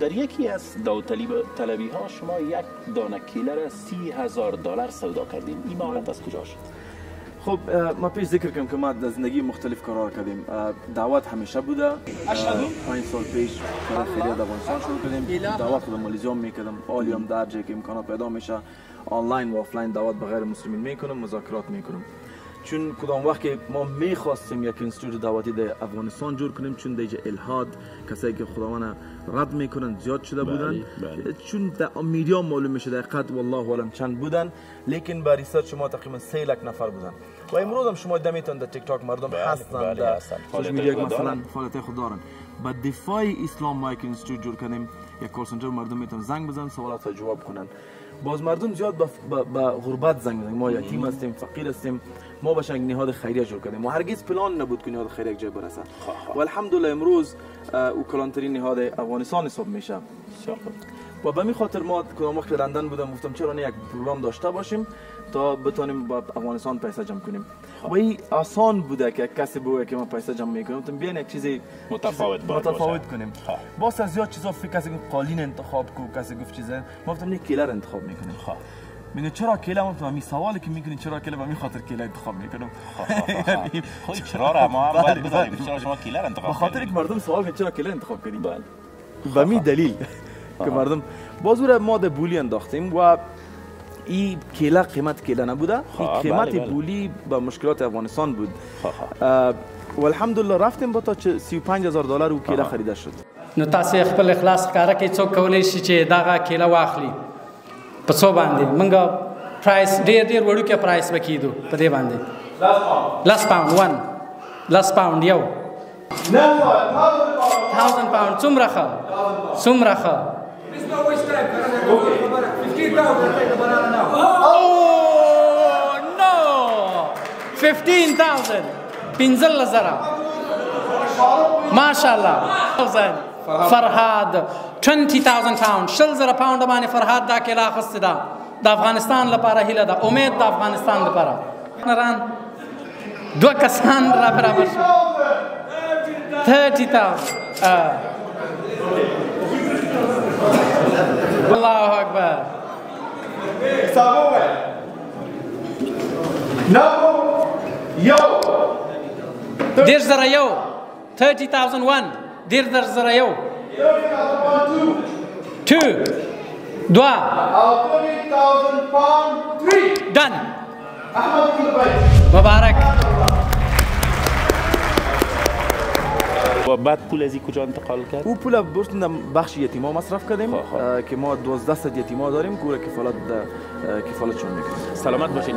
در یکی از داوطلبی ها شما یک دانه کیله را سی هزار دلار سودا کردیم این مهارت از کجا شد؟ خب ما پیش ذکر کنم که ما در زندگی مختلف کارا کردیم. دعوت همیشه بوده. پنج سال پیش برای خیریت افغانستان شروع کردیم. دعوت خودم مالیزیا می‌کردم. هم در جایی که امکانات پیدا میشه آنلاین و آفلاین دعوت به غیر مسلمین می‌کنم مذاکرات می‌کنم. چون کدام وقت که ما می‌خواستیم یک اینستیتوت دعوتی در افغانستان جور کنیم چون دیگه الحاد کسایی که خداوند رد می‌کنن زیاد شده بله، بودن. بله. چون در media معلوم میشه در قد والله اعلم چند بودن لیکن با research ما تقریبا 3 لک نفر بودن. و امروز هم شما دمیتون در تیک تاک مردم بله، هستن در social media مثلا فعالیت خود دارن. با دفاع اسلام ما یک اینستیتوت جور کنیم یک call center مردم می‌تونن زنگ بزنن سوالات جواب کنن. باز مردم زیاد به غربت زنگ می‌زنن ما یتیم هستیم فقیر هستیم. ما باشه نهاد خیریه جور کردیم. ما هرگز پلان نبود که نهاد خیریه جای برسه. و الحمدلله امروز او کلانترین نهاد افغانستان حساب میشه. و به می خاطر ما کدام وقت لندن بودم گفتم چرا نه یک پروگرام داشته باشیم تا بتونیم با افغانستان پیسه جمع کنیم. و این آسان بوده که کسی بگه که ما پیسه جمع می‌کنیم گفتم بیاین یک چیزی متفاوت متفاوت کنیم. باز از زیاد چیزا فکر کسی گفت قالین انتخاب کو کسی گفت چیزه. ما گفتم نه کیلر انتخاب می‌کنیم. میگه چرا کیله ما می سوالی که می‌کنین چرا کیله به می خاطر کیله انتخاب می‌کنم خب چرا را؟ ما هم باید بذاریم. چرا شما کیله انتخاب به خاطر اینکه مردم سوال چرا کیله انتخاب کردیم بله. به می دلیل. که مردم بازور ما ده بولی انداختیم و این کیله قیمت کیله نبوده. این قیمت بله، بله. بولی با مشکلات افغانستان بود. و الحمدلله رفتیم با تا 35 هزار دلار او کیله خریده شد. نو تاسو خپل اخلاص ښکارا کې څوک کولی شي چې دغه کیله واخلي په څو باندې منګه پرایس ډیر ډیر وړو کې پرایس وکیدو په دې باندې لاس پاوند 1 لاس پاوند یو. 1000 پاوند څومره ښه څومره ښه Oh no 15000 پنځل زره ماشاءالله فرهاد 20000 پاوند شل زره پاوند باندې فرهاد دا کلا خسته ده د افغانستان لپاره هیله ده امید د افغانستان لپاره نران دو کسان را برابر شو 30000 Allahu Akbar. Samoa. Number yo. Dir zara yo. Thirty thousand one. Dir zara yo. Thirty thousand pound two. Two. Dua. Thirty thousand pound three. Done. Ahmad Mubarak. بعد پول از کجا انتقال کرد؟ او پول برسون بخش یتیما مصرف کردیم که ما 12 یتیما داریم که کفالت کفالتشون می‌کنیم. سلامت باشین.